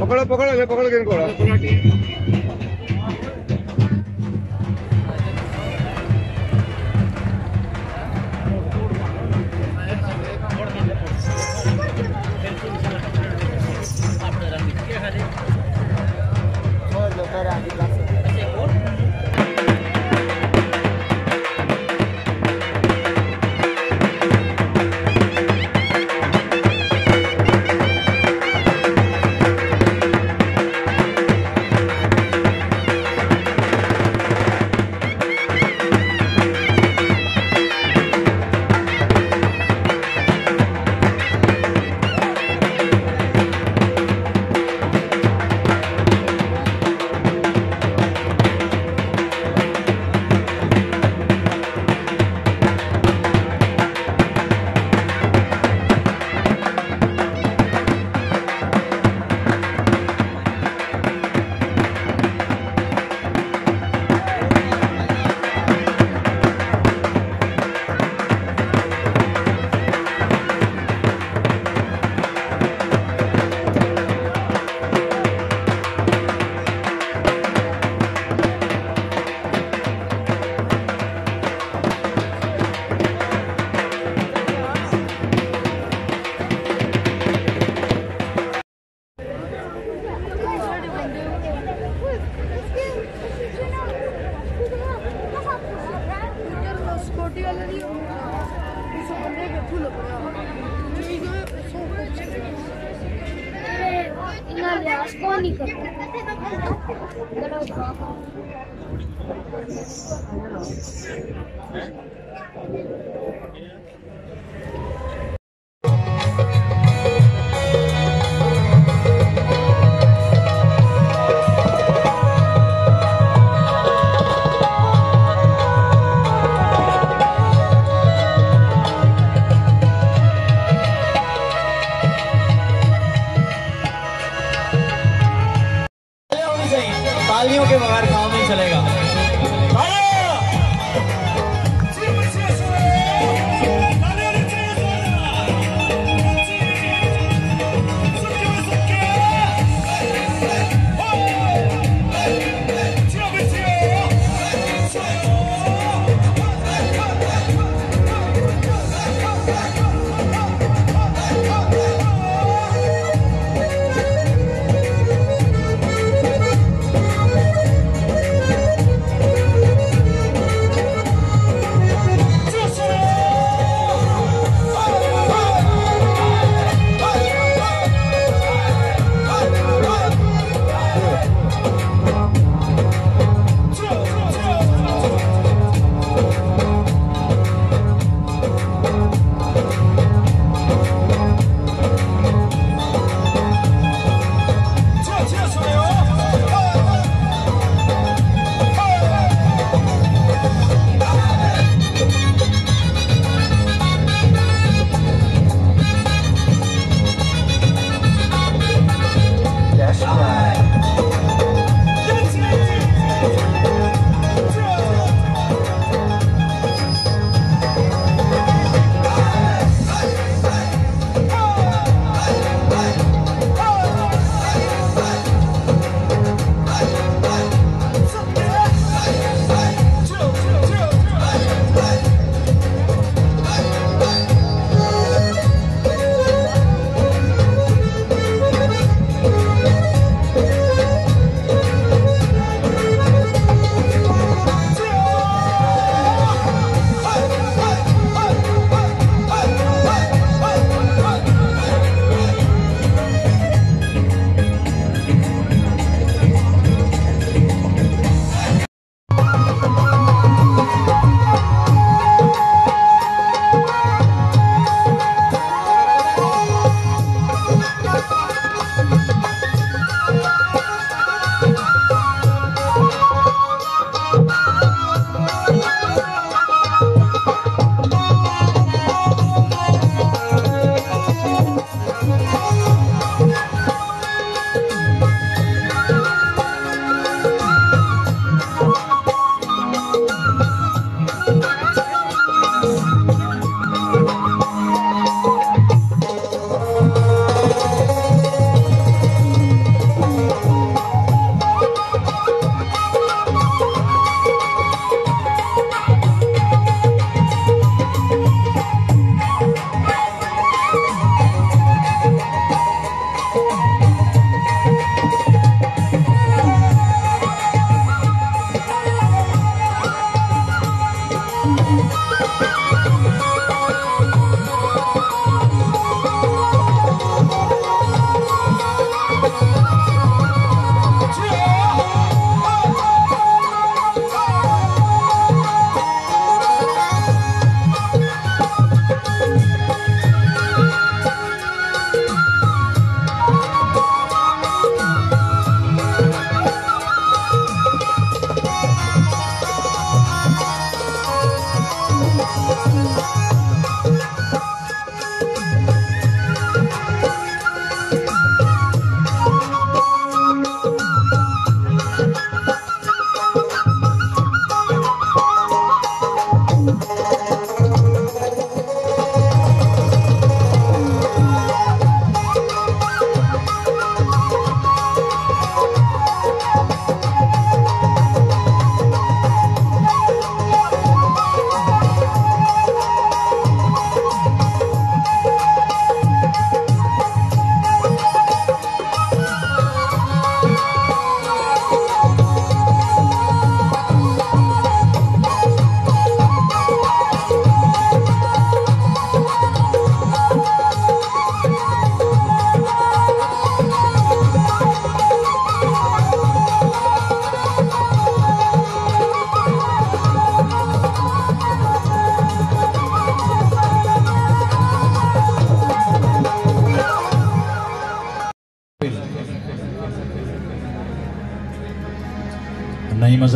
पकड़ो पकड़ो ये पकड़ के होनी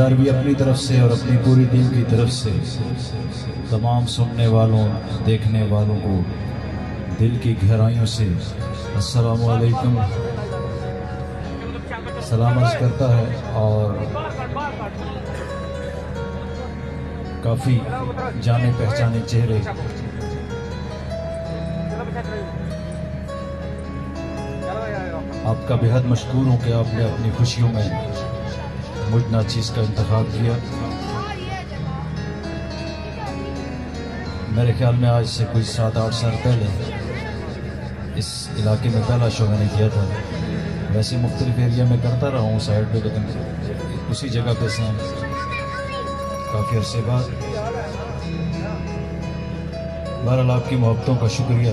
मज़ार भी अपनी तरफ़ से और अपनी पूरी टीम की तरफ़ से तमाम सुनने वालों, देखने वालों को दिल की गहराइयों से अस्सलाम वालेकुम सलाम अर्ज़ करता है और काफ़ी जाने पहचाने चेहरे। आपका बेहद मशहूर हूँ कि आपने अपनी खुशियों में मुझ नाचीज़ का इंतखब किया। मेरे ख्याल में आज से कुछ सात, आठ साल पहले इस इलाके में पहला शो मैंने किया था। वैसे मुख्तलिफ़ एरिया में करता रहा हूँ, साइड पे, लेकिन उसी जगह पे से काफ़ी अरसे बाद। बहरहाल आपकी मोहब्बतों का शुक्रिया।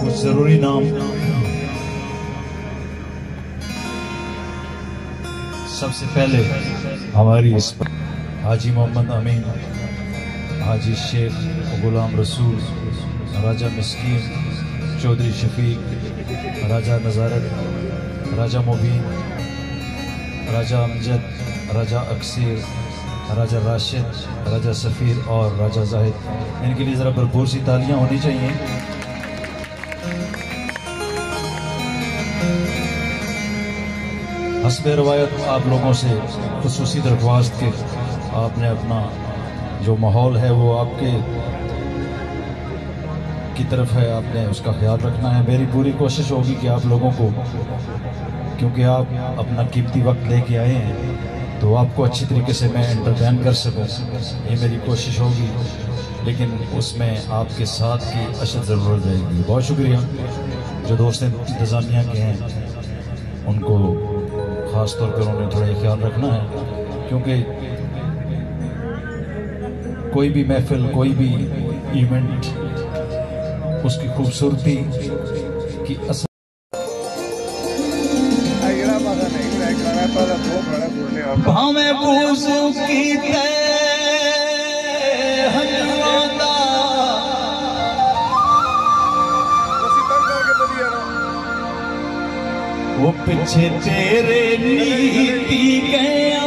कुछ ज़रूरी नाम सबसे पहले हमारी इस हाजी मोहम्मद अमीन, हाजी शेख गुलाम रसूल, राजा मिस्कीन, चौधरी शफीक, राजा नज़ारत, राजा मुबीन, राजा अमजद, राजा अक्सर, राजा राशिद, राजा सफ़ीर और राजा जाहिद। इनके लिए ज़रा भरपूर सी तालियाँ होनी चाहिए। हसब रवायत आप लोगों से खसूसी दरख्वास्त के आपने अपना जो माहौल है वो आपके की तरफ़ है, आपने उसका ख्याल रखना है। मेरी पूरी कोशिश होगी कि आप लोगों को, क्योंकि आप अपना कीमती वक्त लेके आए हैं तो आपको अच्छी तरीके से मैं इंटरटेन कर सकूँ। ये मेरी कोशिश होगी, लेकिन उसमें आपके साथ की अशद ज़रूरत रहेगी। बहुत शुक्रिया। जो दोस्त इंतज़ामिया के हैं, उनको ख़ास तौर पर उन्हें थोड़ा ख्याल रखना है, क्योंकि कोई भी महफिल, कोई भी इवेंट उसकी खूबसूरती की असर Ahí की ahí पीछे तेरे नीति गया।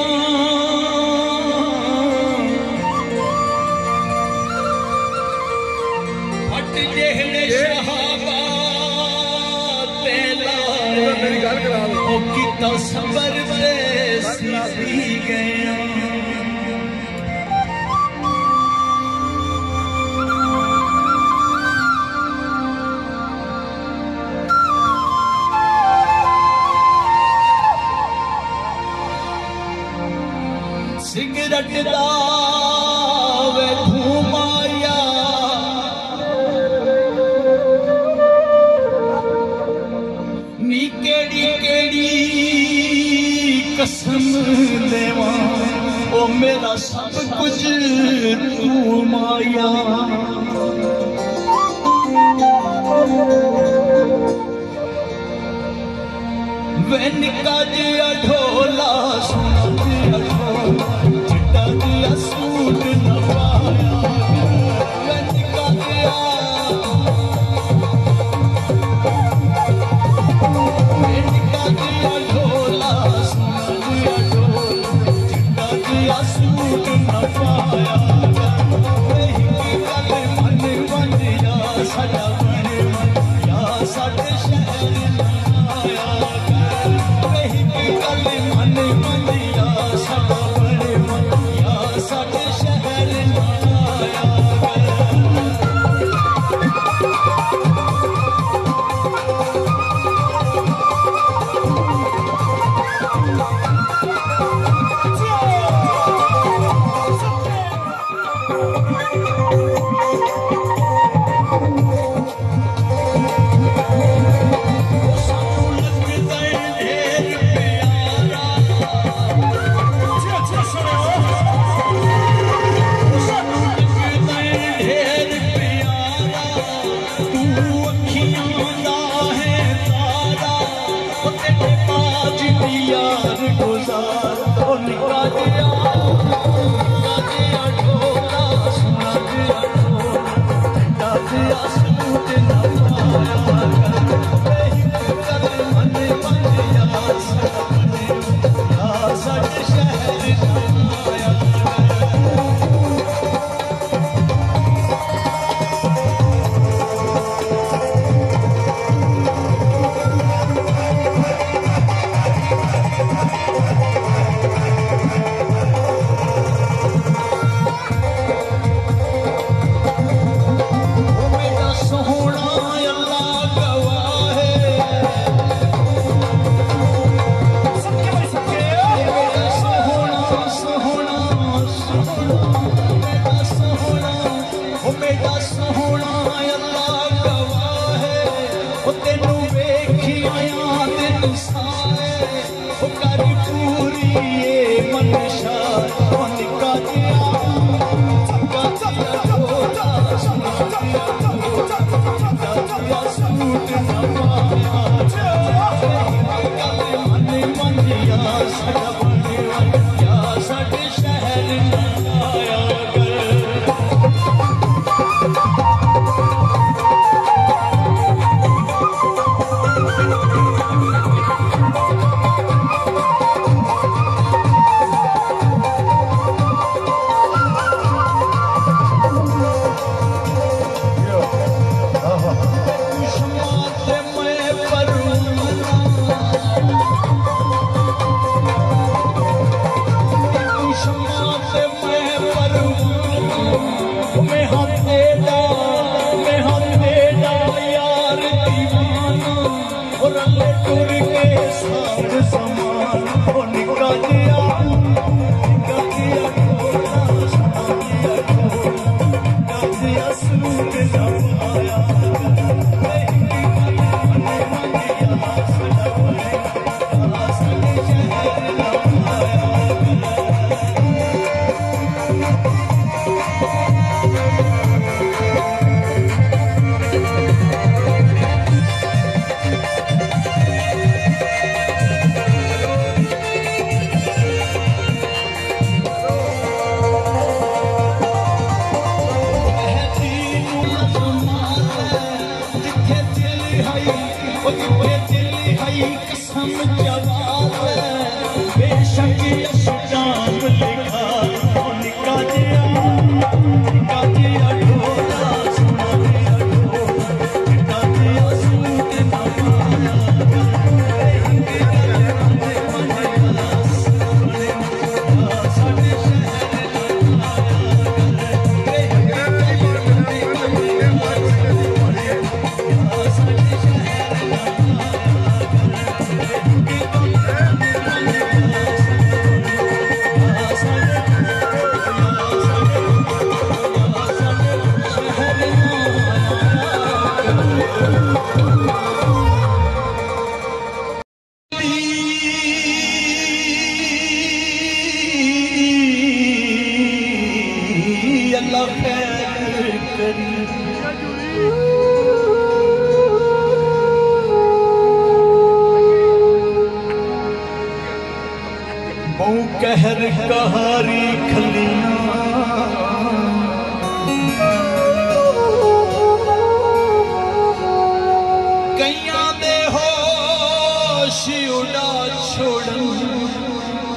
फट जेहड़े शहाबा तेला ओ कितना सबर लगदा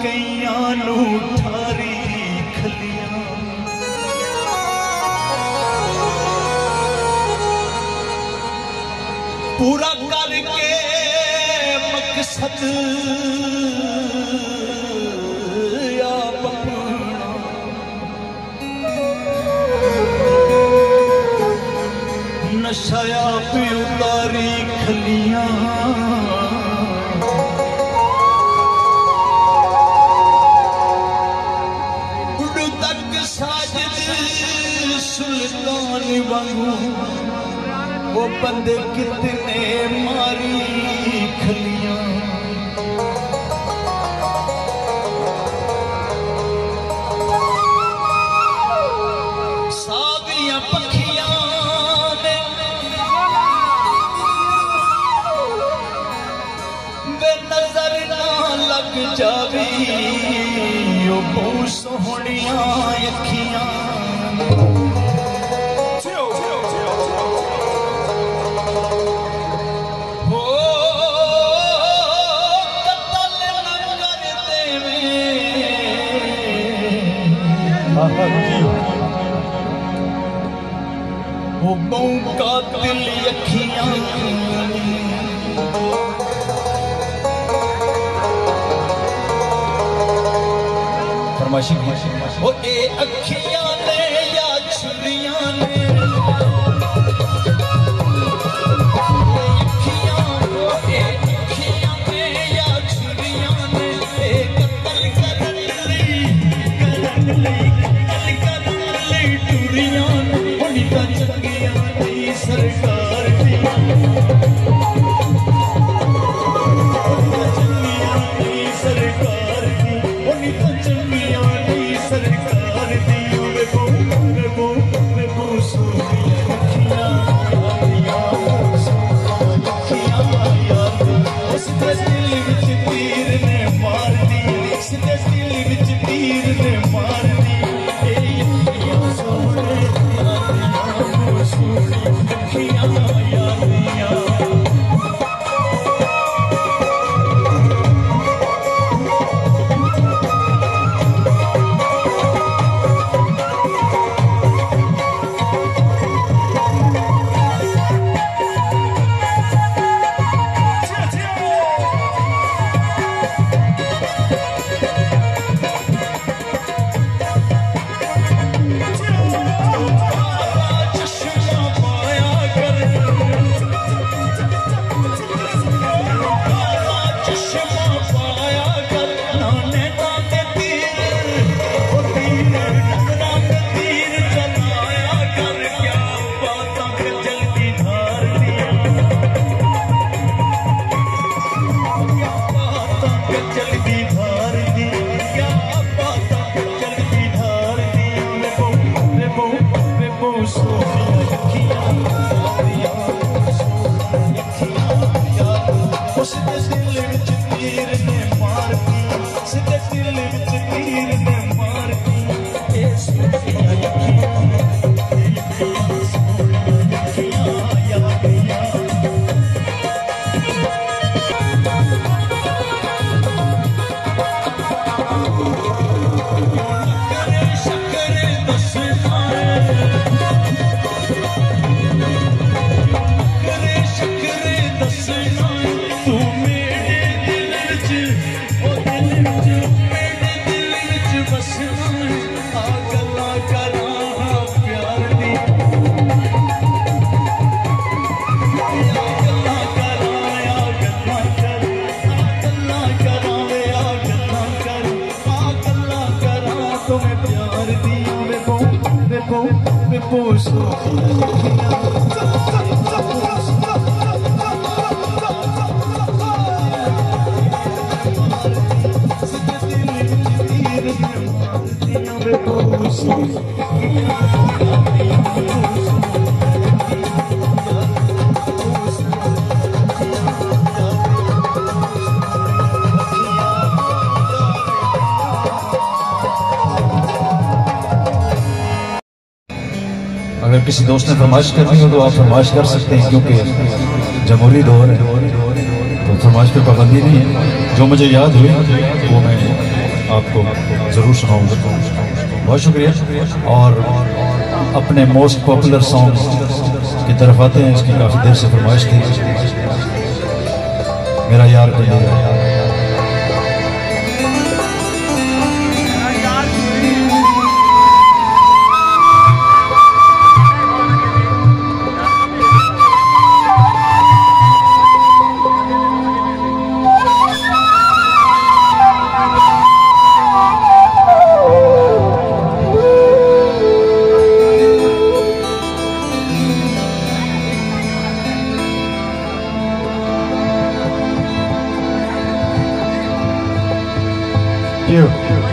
कैया लूठा फरमाइशी वो ए अखियाँ। Let this live. किसी दोस्त ने फरमाइश करनी हो तो आप फरमाइश कर सकते हैं, क्योंकि जमहूरी दौर है तो फरमाइश पर पाबंदी नहीं है। जो मुझे याद हुई, वो मैं आपको ज़रूर सुनाऊँगा। बहुत शुक्रिया। और अपने मोस्ट पॉपुलर सॉन्ग की तरफ़ आते हैं, इसकी काफ़ी देर से फरमाइश थी। मेरा यार मेरा यार you.